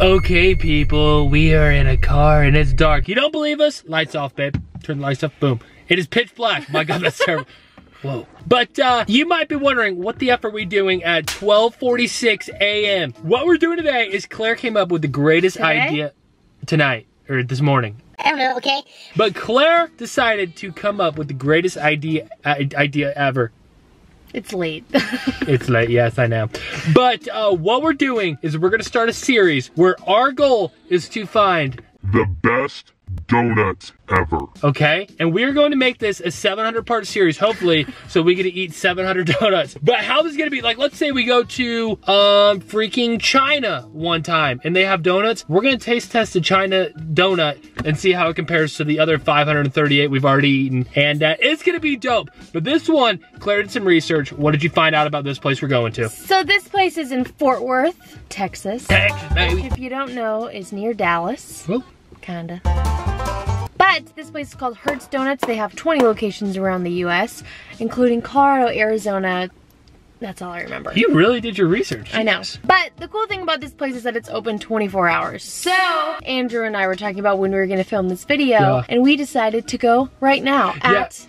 Okay, people, we are in a car and it's dark. You don't believe us? Lights off, babe. Turn the lights off, boom. It is pitch black. My God, that's terrible. Whoa. But uh, you might be wondering, what the F are we doing at 12.46 a.m.? What we're doing today is Claire came up with the greatest idea tonight, or this morning. I don't know, okay? But Claire decided to come up with the greatest idea idea ever. It's late. It's late, yes, I know. But uh, what we're doing is we're gonna start a series where our goal is to find, the best donuts ever. okay? And we're going to make this a 700 part series, hopefully, so we get to eat 700 donuts. But how this is gonna be, like, let's say we go to um, freaking China one time and they have donuts. We're gonna taste test the China donut and see how it compares to the other 538 we've already eaten. And uh, it's gonna be dope. But this one, Claire did some research. What did you find out about this place we're going to? so this place is in Fort Worth, Texas. Texas, baby. If you don't know, it's near Dallas. Well, Kinda. But this place is called Hurts Donuts. They have 20 locations around the US, including Colorado, Arizona. That's all I remember. You really did your research. I know. But the cool thing about this place is that it's open 24 hours. So, Andrew and I were talking about when we were going to film this video, Yeah. and we decided to go right now Yeah. at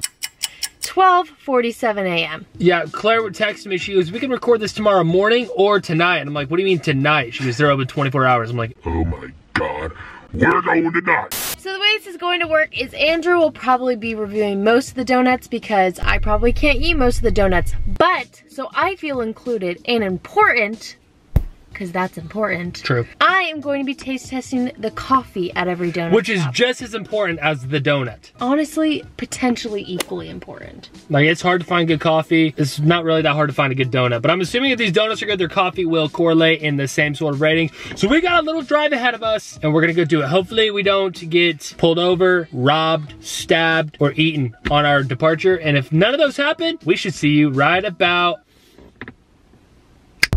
12:47 a.m. Yeah, Claire would text me. She goes, "We can record this tomorrow morning or tonight." And I'm like, "What do you mean tonight?" She goes, "They're open 24 hours." I'm like, Oh my god. We're going tonight. So the way this is going to work is Andrew will probably be reviewing most of the donuts because I probably can't eat most of the donuts. But, so I feel included and important, because that's important. "True," I am going to be taste testing the coffee at every donut which is shop. just as important as the donut. honestly potentially equally important. Like, it's hard to find good coffee. It's not really that hard to find a good donut. But I'm assuming if these donuts are good, their coffee will correlate in the same sort of ratings. So we got a little drive ahead of us, and we're gonna go do it. Hopefully, we don't get pulled over, robbed, stabbed, or eaten on our departure. And if none of those happen, we should see you right about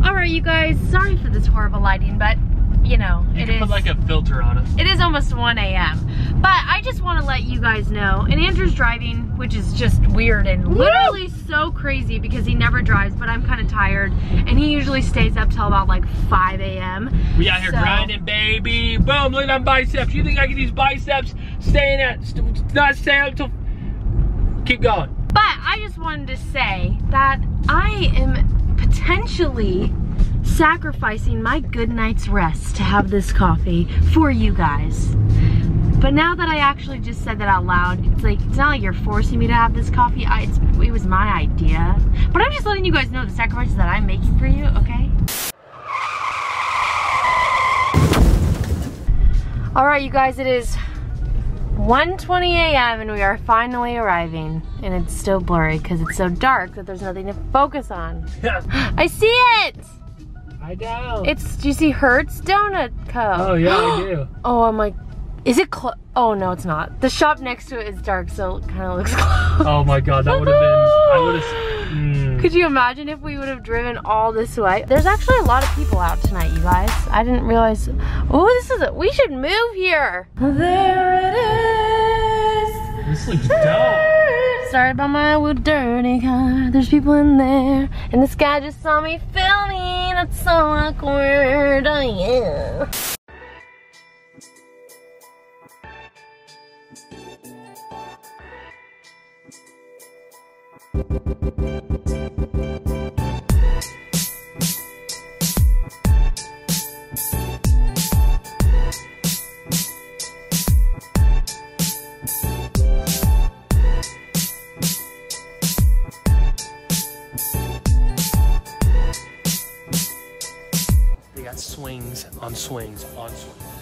All right, you guys. Sorry for this horrible lighting, but you know it is. put like a filter on it. it is almost 1 a.m. But I just want to let you guys know. And Andrew's driving, which is just weird and literally so crazy because he never drives. But I'm kind of tired, and he usually stays up till about like 5 a.m. We out here So- grinding, baby. Boom, look at them biceps. You think I can use biceps staying at, st- not staying up till, keep going. But I just wanted to say that I am potentially sacrificing my good night's rest to have this coffee for you guys. But now that I actually just said that out loud, it's like, it's not like you're forcing me to have this coffee. I, it's, it was my idea. But I'm just letting you guys know the sacrifices that I'm making for you, okay? All right, you guys, it is 1.20 a.m. and we are finally arriving. And it's still blurry because it's so dark that there's nothing to focus on. I see it! I know. It's, do you see Hurts Donut Co? oh yeah, I do. Oh, I'm like, is it close? Oh no, it's not. The shop next to it is dark, so it kind of looks close. Oh my god, that would have been, I would have. Could you imagine if we would have driven all this way? There's actually a lot of people out tonight, you guys. I didn't realize. Oh, this is a, we should move here. There it is. This looks dope. Sorry about my old dirty car. There's people in there. And this guy just saw me filming. That's so awkward. Oh, yeah. On swings on swings.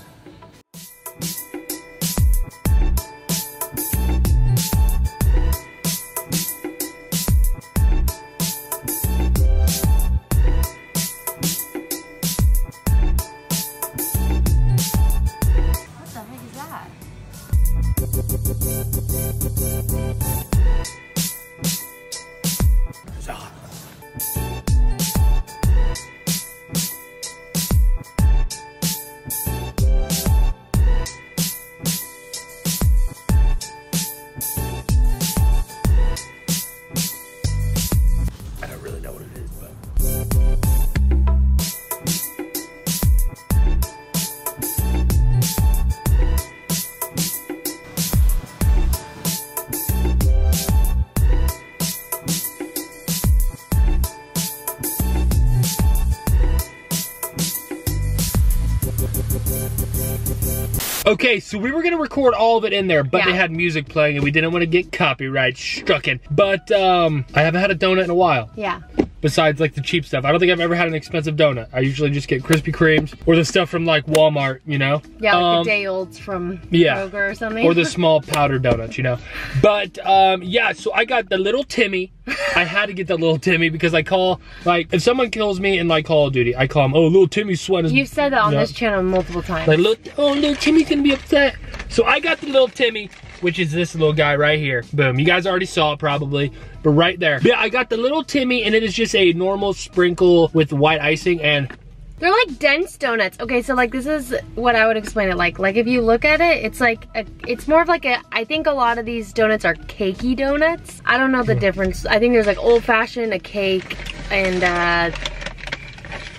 Okay, so we were gonna record all of it in there, but Yeah. they had music playing and we didn't want to get copyright struck in. But um, I haven't had a donut in a while. Yeah. Besides like the cheap stuff. I don't think I've ever had an expensive donut. I usually just get Krispy Kremes or the stuff from like Walmart, you know? Yeah, like Um, the day olds from yeah. Kroger or something. or the small powder donuts, you know. But um, yeah, so I got the little Timmy. I had to get the little Timmy because I call like if someone kills me in like Call of Duty, I call him, oh, little Timmy's sweating. You've said that on Yeah. this channel multiple times. Like, look, oh, little Timmy's gonna be upset. So I got the little Timmy, which is this little guy right here. Boom. You guys already saw it probably, but right there. Yeah, I got the little Timmy, and it is just a normal sprinkle with white icing, and They're like dense donuts. Okay, so like this is what I would explain it like. Like if you look at it, it's like a, it's more of like a. I think a lot of these donuts are cakey donuts. I don't know the difference. I think there's like old fashioned, a cake, and uh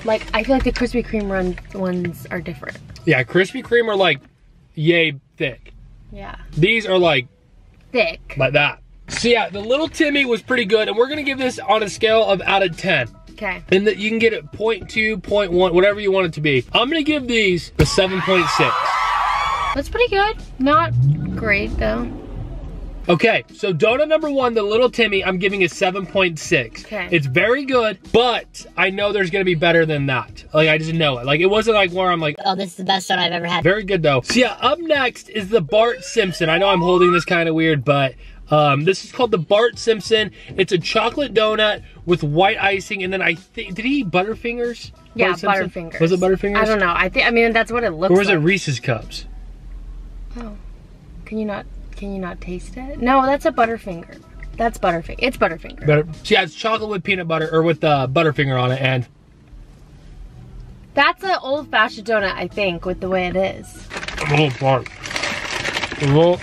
like I feel like the Krispy Kreme run ones are different. yeah, Krispy Kreme are like yay thick. Yeah, These are like thick. like that. So yeah, the little Timmy was pretty good, and we're gonna give this on a scale of out of 10. Okay. And that you can get it 0.2, 0.1, whatever you want it to be. I'm gonna give these a 7.6. That's pretty good. Not great though. Okay, so donut number one, the little Timmy, I'm giving a 7.6. Okay. It's very good, but I know there's gonna be better than that. Like, I just know it. Like, it wasn't like where I'm like, Oh, this is the best donut I've ever had. very good though. So yeah, up next is the Bart Simpson. I know I'm holding this kind of weird, but um, this is called the Bart Simpson. It's a chocolate donut with white icing, and then I think, did he eat Butterfingers? Yeah, Bart Simpson? Butterfingers. Was it Butterfingers? I don't know. I think. I mean, that's what it looks like. Or was like. it Reese's Cups? Oh, can you not? Can you not taste it? No, that's a Butterfinger. That's Butterfinger. It's Butterfinger. Butter. Yeah, it's chocolate with peanut butter or with uh, Butterfinger on it, and That's an old-fashioned donut, I think, with the way it is. a little Bart. A little.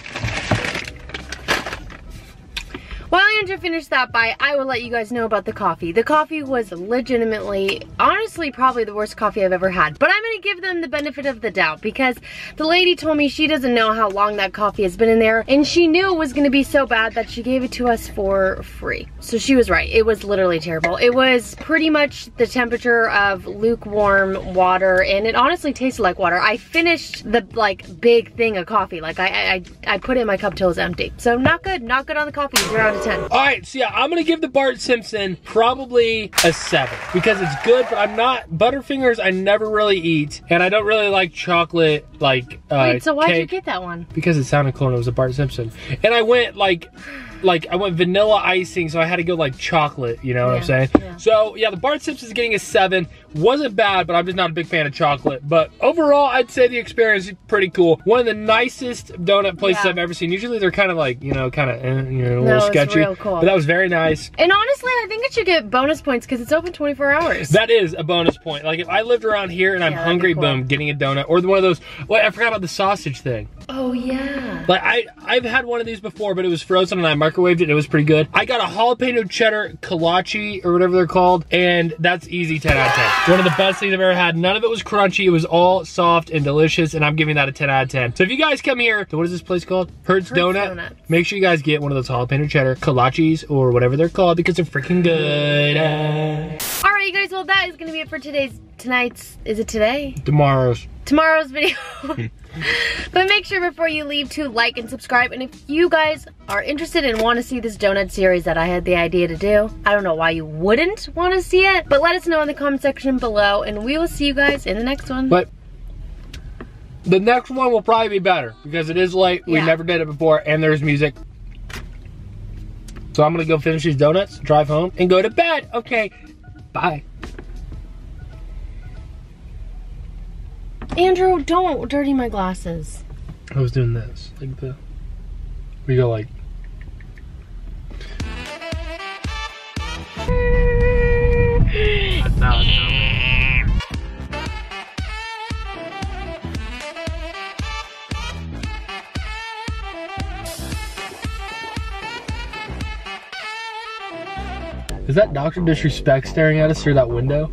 Andrew finished that bite, I will let you guys know about the coffee. The coffee was legitimately, honestly, probably the worst coffee I've ever had. But I'm gonna give them the benefit of the doubt because the lady told me she doesn't know how long that coffee has been in there and she knew it was gonna be so bad that she gave it to us for free. So she was right. It was literally terrible. It was pretty much the temperature of lukewarm water and it honestly tasted like water. I finished the like big thing of coffee. Like I I, I put it in my cup till it was empty. So not good. Not good on the coffee. Zero out of ten. All right, so yeah, I'm gonna give the Bart Simpson probably a seven because it's good, but I'm not Butterfingers. I never really eat, and I don't really like chocolate like uh, Wait, so why'd you get that one? because it sounded cool and it was a Bart Simpson. And I went like, like I went vanilla icing, so I had to go like chocolate. You know what I'm saying? yeah. So yeah, the Bart Simpson's getting a seven. Wasn't bad, but I'm just not a big fan of chocolate. But overall, I'd say the experience is pretty cool. One of the nicest donut places Yeah. I've ever seen. Usually they're kind of like you know, kind of eh, you know, a No, little sketchy. real cool. But that was very nice. And honestly, I think it should get bonus points because it's open 24 hours. That is a bonus point. Like if I lived around here and I'm Yeah, that'd be hungry, cool. boom, getting a donut or one of those. Wait, I forgot about the sausage thing. Oh yeah. Like I, I've had one of these before, but it was frozen and I microwaved it. and It was pretty good. I got a jalapeno cheddar kolache or whatever they're called, and that's easy 10 out of 10. One of the best things I've ever had. None of it was crunchy. It was all soft and delicious, and I'm giving that a 10 out of 10. So if you guys come here, what is this place called? Hurts, Hurts Donut. Donuts. Make sure you guys get one of those jalapeno cheddar kolaches or whatever they're called because they're freaking good. All right, you guys. Well, that is gonna be it for today's tonight's. Is it today? tomorrow's. Tomorrow's video. But make sure before you leave to like and subscribe. And if you guys are interested and want to see this donut series that I had the idea to do, I don't know why you wouldn't want to see it. But let us know in the comment section below, and we will see you guys in the next one. But the next one will probably be better because it is late. We never did it before, and there's music. So I'm gonna go finish these donuts, drive home, and go to bed. Okay, bye. Andrew, don't dirty my glasses. I was doing this, like the. We go like. Is that Dr. Disrespect staring at us through that window?